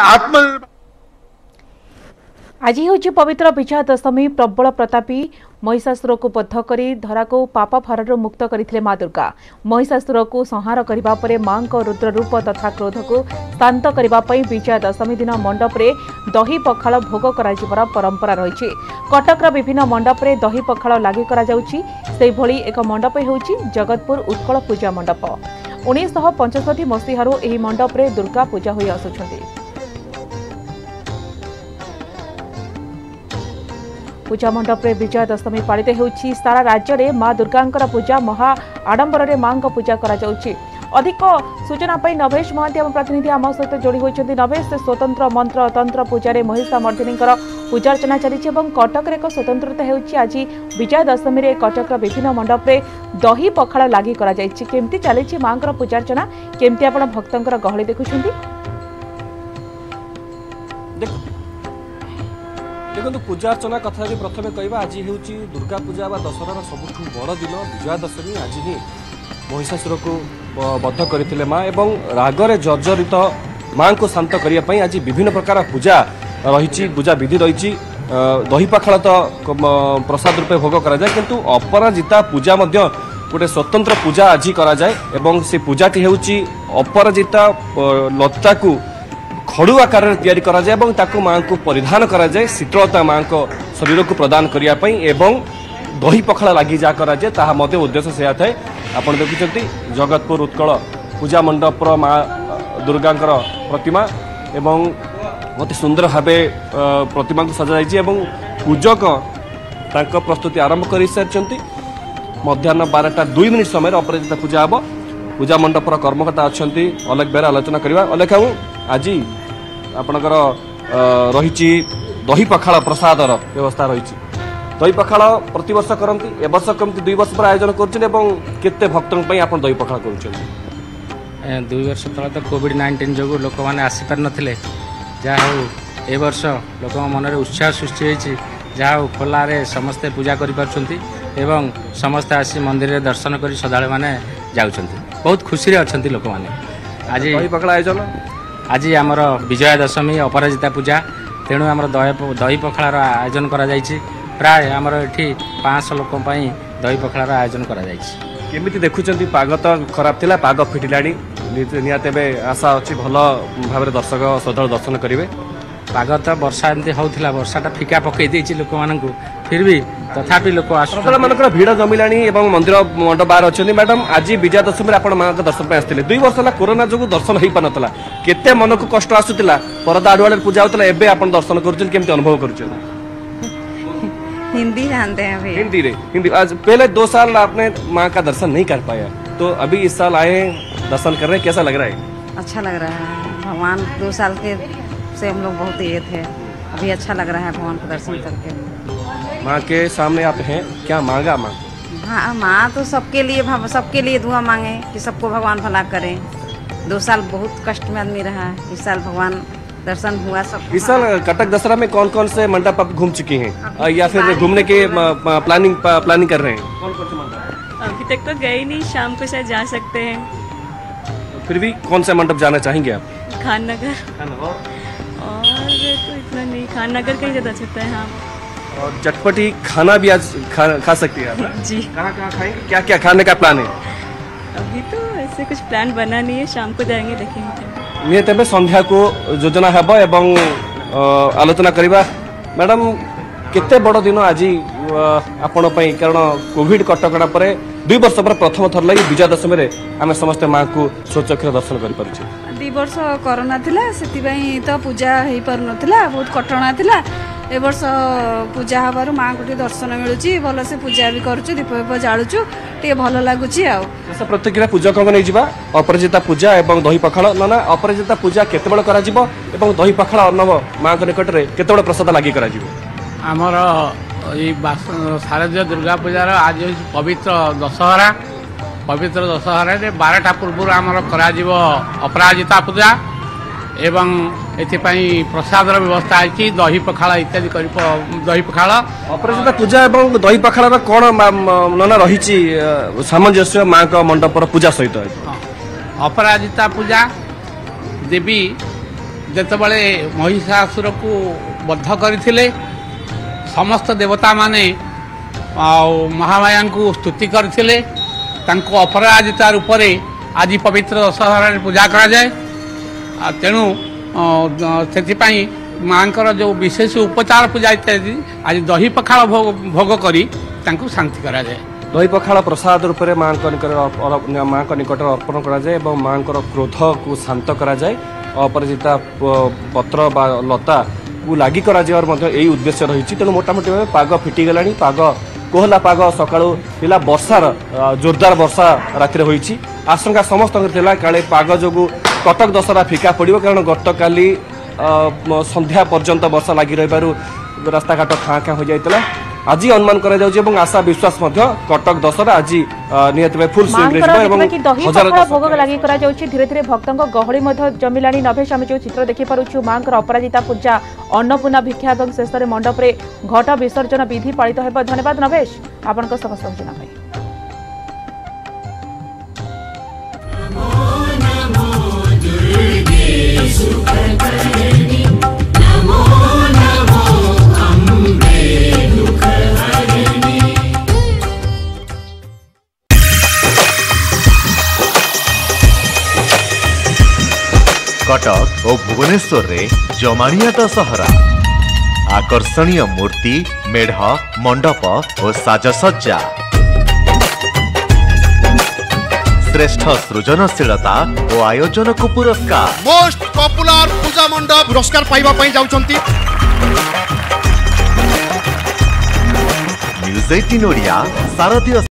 आत्म आज हेर्छ पवित्र दशमी प्रबल प्रतापी महिषासुरको बधकरी धराको पाप फार मुक्त गरिदुर्ग महिषासुरको संहार रुद्र रूप तथा क्रोधको शान्त दशमी दिन मण्डप दही भोग भोगरा र कटक र विभिन्न मण्डपले दहीपखाल लागभरि एक मण्डप हुन्छ जगतपुर उत्कल पूजा मण्डप उनी पचसठी मसीहरू यही मण्डपे दुर्गा पूजा पूजा मंडप विजया दशमी पालित हो सारा राज्य में माँ दुर्गा पूजा महा आडंबर में माँ पूजा करूचनाई नवेश महांती आम प्रतिनिधि आम सहित जोड़ी होती नवेश स्वतंत्र मंत्र तंत्र पूजा महिषा मर्दिनी पूजार्चना चली कटक एक स्वतंत्रता होगी विजया दशमी में कटकर विभिन्न मंडप दही पखाड़ लागू केमती चली माँ पूजार्चना केमती आप भक्तों गहली देखुंट देख ଦେଖନ୍ତୁ ପୂଜାର୍ଚ୍ଚନା କଥା ଯଦି ପ୍ରଥମେ କହିବା ଆଜି ହେଉଛି ଦୁର୍ଗା ପୂଜା ବା ଦଶହରାର ସବୁଠୁ ବଡ଼ ଦିନ ବିଜୟା ଦଶମୀ ଆଜି ହିଁ ମହିଷାସୁରକୁ ବଦ୍ଧ କରିଥିଲେ ମା ଏବଂ ରାଗରେ ଜର୍ଜରିତ ମାଙ୍କୁ ଶାନ୍ତ କରିବା ପାଇଁ ଆଜି ବିଭିନ୍ନ ପ୍ରକାର ପୂଜା ରହିଛି ପୂଜା ବିଧି ରହିଛି ଦହି ପଖାଳ ତ ପ୍ରସାଦ ରୂପେ ଭୋଗ କରାଯାଏ କିନ୍ତୁ ଅପରାଜିତା ପୂଜା ମଧ୍ୟ ଗୋଟେ ସ୍ୱତନ୍ତ୍ର ପୂଜା ଆଜି କରାଯାଏ ଏବଂ ସେ ପୂଜାଟି ହେଉଛି ଅପରାଜିତା ଲତାକୁ খড়ু আকারে তৈরি করা যায় এবং তাকে মাঙ্কু পরিধান করা যায় শীতলতা মাঙ্ক শরীর প্রদান করা এবং দহি পখলা লাগি যা করা যায় তাহা মধ্যে উদ্দেশ্য সেয়া থাকে আপনার দেখুছেন জগৎপুর উৎকল পূজা মণ্ডপর মা দুর্গাঙ্কর প্রতিমা এবং অতি সুন্দর ভাবে প্রতিমা সজা যাই এবং পূজক তাঁর প্রস্তুতি আরম্ভ করে সারি মধ্যাহ্ন বারোটা দুই মিনিট সময় অপরাজিতা পূজা হব পূজা মণ্ডপর কর্মকর্তা অনেক বেড়া আলোচনা করা অলেখ আজি ଆପଣଙ୍କର ରହିଛି ଦହି ପଖାଳ ପ୍ରସାଦର ବ୍ୟବସ୍ଥା ରହିଛି ଦହି ପଖାଳ ପ୍ରତିବର୍ଷ କରନ୍ତି ଏବର୍ଷ କେମିତି ଦୁଇ ବର୍ଷ ପରେ ଆୟୋଜନ କରୁଛନ୍ତି ଏବଂ କେତେ ଭକ୍ତଙ୍କ ପାଇଁ ଆପଣ ଦହି ପଖାଳ କରୁଛନ୍ତି ଦୁଇ ବର୍ଷ ତଳେ ତ କୋଭିଡ଼ ନାଇଣ୍ଟିନ୍ ଯୋଗୁଁ ଲୋକମାନେ ଆସିପାରିନଥିଲେ ଯାହା ହେଉ ଏ ବର୍ଷ ଲୋକଙ୍କ ମନରେ ଉତ୍ସାହ ସୃଷ୍ଟି ହୋଇଛି ଯାହା ହେଉ ଖୋଲାରେ ସମସ୍ତେ ପୂଜା କରିପାରୁଛନ୍ତି ଏବଂ ସମସ୍ତେ ଆସି ମନ୍ଦିରରେ ଦର୍ଶନ କରି ଶ୍ରଦ୍ଧାଳୁମାନେ ଯାଉଛନ୍ତି ବହୁତ ଖୁସିରେ ଅଛନ୍ତି ଲୋକମାନେ ଆଜି ଦହି ପଖାଳ ଆୟୋଜନ আজি আমার বিজয়া দশমী অপরাজিতা পূজা তেমন আমার দহি পখাড়ার আয়োজন করা যাইছি প্রায় আমার এটি পাঁচশহ লোক দহি পখাড়ার আয়োজন করা যাইছি কেমিতি দেখুছেন পাগ তো খারাপ লা পাগ ফিটিলা নিহতি এবে আশা অছি ভাল ভাবে দর্শক শ্রদ্ধার দর্শন করবে ପାଗ ତ ବର୍ଷା ଏମିତି ହେଉଥିଲା ବର୍ଷାଟା ଫିକା ପକାଇ ଦେଇଛି ଲୋକମାନଙ୍କୁ ଫିରବି ତଥାପି ଲୋକ ଆସୁମାନଙ୍କର ଭିଡ଼ ଜମିଲାଣି ଏବଂ ମନ୍ଦିର ମଣ୍ଡପ ବାହାର ଅଛନ୍ତି ମ୍ୟାଡ଼ାମ୍ ଆଜି ବିଜୟା ଦଶମୀରେ ଆପଣ ମାଆଙ୍କ ଦର୍ଶନ ପାଇଁ ଆସିଥିଲେ ଦୁଇ ବର୍ଷ ହେଲା କରୋନା ଯୋଗୁଁ ଦର୍ଶନ ହେଇପାରୁନଥିଲା କେତେ ମନକୁ କଷ୍ଟ ଆସୁଥିଲା ପରଦା ଆଡ଼ୁଆଡ଼ରେ ପୂଜା ହେଉଥିଲା ଏବେ ଆପଣ ଦର୍ଶନ କରୁଛନ୍ତି କେମିତି ଅନୁଭବ କରୁଛନ୍ତି हिंदी जानते हैं अभी हिंदी रे हिंदी आज पहले दो साल आपने माँ का दर्शन नहीं कर पाया तो अभी इस साल आए दर्शन कर रहे हैं कैसा लग रहा है अच्छा लग रहा है भगवान दो साल के से हम लोग बहुत ये थे अभी अच्छा लग रहा है भगवान का दर्शन करके माँ के सामने आप हैं क्या मांगा माँ हाँ माँ तो सबके लिए सबके लिए दुआ मांगे कि सबको भगवान भला करें दो साल बहुत कष्ट में आदमी रहा है इस साल भगवान दर्शन हुआ सब इस साल कटक दशहरा में कौन कौन से मंडप आप घूम चुकी हैं या फिर घूमने के प्लानिंग तो प्लानिंग कर रहे हैं कौन कौन से मंडप अभी तक तो गए नहीं शाम को शायद जा सकते हैं फिर भी कौन सा मंडप जाना चाहेंगे आप खान नगर तो इतना नहीं खा नगर का ज़्यादा अच्छा है हाँ और चटपटी खाना भी आज खा खा सकती है जी कहाँ कहाँ खाएंगे क्या क्या खाने का प्लान है अभी तो ऐसे कुछ प्लान बना नहीं है शाम को जाएंगे देखेंगे निहत एवं संध्या को योजना है एवं आलोचना करवा मैडम कित्ते बड दिन आज आपण कोभिड कटकणापरे दु वर्ष पर प्रथम थरी लाग् विजया दशमीले आम समेमा मार्शन गरिपुछ दुई वर्ष करनाप पूजा कटना पर्नु ए वर्ष पूजा दर्शन मार्शन मिसि से पूजा गर्लुछु टे भन्नु आउँछ प्रतिक्रिया पूजा कमि अपराजिता पूजा ए दही पखाला अपराजिता पूजा केत बही पखाला अर्नभ माटले के प्रसाद लाग ଆମର ଏଇ ଶାରଦୀୟ ଦୁର୍ଗା ପୂଜାର ଆଜି ହେଉଛି ପବିତ୍ର ଦଶହରା ପବିତ୍ର ଦଶହରାରେ ବାରଟା ପୂର୍ବରୁ ଆମର କରାଯିବ ଅପରାଜିତା ପୂଜା ଏବଂ ଏଥିପାଇଁ ପ୍ରସାଦର ବ୍ୟବସ୍ଥା ହେଇଛି ଦହି ପଖାଳ ଇତ୍ୟାଦି କରି ଦହି ପଖାଳ ଅପରାଜିତା ପୂଜା ଏବଂ ଦହି ପଖାଳର କ'ଣ ମାନ ରହିଛି ସାମଞ୍ଜସ୍ୟ ମାଆଙ୍କ ମଣ୍ଡପର ପୂଜା ସହିତ ଅପରାଜିତା ପୂଜା ଦେବୀ ଯେତେବେଳେ ମହିଷାସୁରକୁ ବଦ୍ଧ କରିଥିଲେ ସମସ୍ତ ଦେବତାମାନେ ଆଉ ମହାମାୟାଙ୍କୁ ସ୍ତୁତି କରିଥିଲେ ତାଙ୍କୁ ଅପରାଜିତା ରୂପରେ ଆଜି ପବିତ୍ର ଦଶହରାରେ ପୂଜା କରାଯାଏ ତେଣୁ ସେଥିପାଇଁ ମାଆଙ୍କର ଯେଉଁ ବିଶେଷ ଉପଚାର ପୂଜା ଇତ୍ୟାଦି ଆଜି ଦହି ପଖାଳ ଭୋଗ କରି ତାଙ୍କୁ ଶାନ୍ତି କରାଯାଏ ଦହି ପଖାଳ ପ୍ରସାଦ ରୂପରେ ମାଆଙ୍କ ନିକଟରେ ମାଆଙ୍କ ନିକଟରେ ଅର୍ପଣ କରାଯାଏ ଏବଂ ମାଆଙ୍କର କ୍ରୋଧକୁ ଶାନ୍ତ କରାଯାଏ ଅପରାଜିତା ପତ୍ର ବା ଲତା ଲାଗି କରାଯିବାର ମଧ୍ୟ ଏହି ଉଦ୍ଦେଶ୍ୟ ରହିଛି ତେଣୁ ମୋଟାମୋଟି ଭାବେ ପାଗ ଫିଟିଗଲାଣି ପାଗ କୋହଲା ପାଗ ସକାଳୁ ଥିଲା ବର୍ଷାର ଜୋରଦାର ବର୍ଷା ରାତିରେ ହୋଇଛି ଆଶଙ୍କା ସମସ୍ତଙ୍କର ଥିଲା କାଳେ ପାଗ ଯୋଗୁଁ କଟକ ଦଶହରା ଫିକା ପଡ଼ିବ କାରଣ ଗତକାଲି ସନ୍ଧ୍ୟା ପର୍ଯ୍ୟନ୍ତ ବର୍ଷା ଲାଗି ରହିବାରୁ ରାସ୍ତାଘାଟ ଖାଁ ଖାଁ ହୋଇଯାଇଥିଲା আজি অনুমান করা যাচ্ছে এবং আশা বিশ্বাস মধ্যে কটক দশরা আজি নিহত ফুল সুইং এবং ভোগ লাগি করা যাচ্ছে ধীরে ধীরে ভক্ত গহলি মধ্যে জমিলানি নভেশ আমি যে চিত্র দেখি পারুছু মাঙ্কর অপরাজিতা পূজা অন্নপূর্ণা ভিক্ষা এবং শেষে মণ্ডপে ঘট বিসর্জন বিধি পাড়িত হব ধন্যবাদ নভেশ আপনার সমস্ত জনা ভাই କଟକ ଓ ଭୁବନେଶ୍ୱରରେ ଜମାଣିଆଟ ସହର ଆକର୍ଷଣୀୟ ମୂର୍ତ୍ତି ମେଢ଼ ମଣ୍ଡପ ଓ ସାଜସଜ୍ଜା শ্রেষ্ঠ সৃজনশীলতা ও আয়োজনকু পুরস্কার মোস্ট পপুলার পূজা মণ্ডপ পুরস্কার পাইবা পাই যাউচন্তি নিউজ এইটিন ওড়িয়া শারদীয়